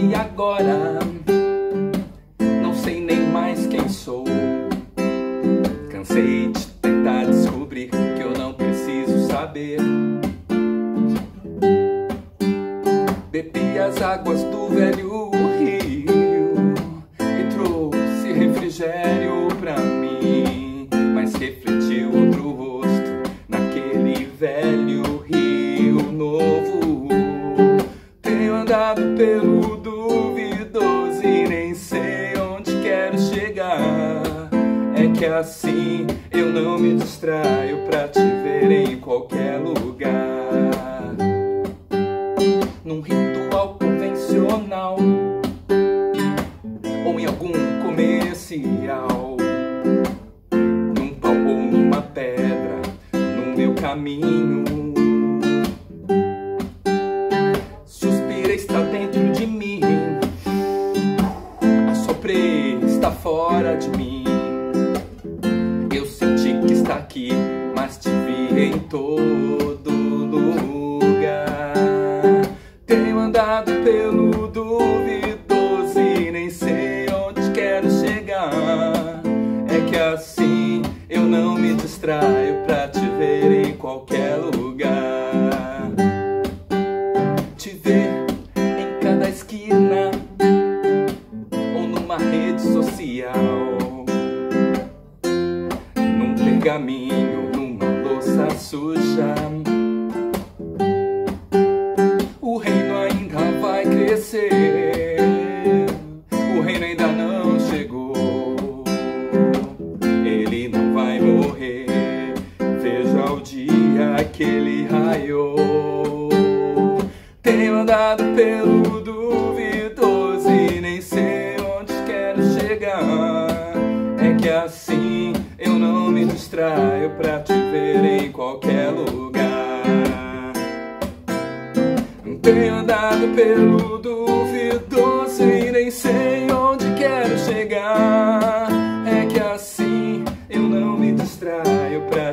Controle agora. Não sei nem mais quem sou. Cansei de tentar descobrir que eu não preciso saber. Bebi as águas do velho que assim eu não me distraio pra te ver em qualquer lugar. Num ritual convencional ou em algum comercial. Num pau ou numa pedra, no meu caminho. Suspira está dentro de mim, assoprei está fora de mim. Aqui, mas te vi em todo lugar. Tenho andado pelo duvidoso e nem sei onde quero chegar. É que assim eu não me distraio pra te ver em qualquer lugar. Te ver em cada esquina ou numa rede social pergaminho, numa louça suja. O reino ainda vai crescer, o reino ainda não chegou, ele não vai morrer. Veja o dia que ele raiou. Tenho andado pelo duvidoso e nem sei onde quero chegar. É que assim distraio pra te ver em qualquer lugar. Tenho andado pelo duvidoso e nem sei onde quero chegar. É que assim eu não me distraio pra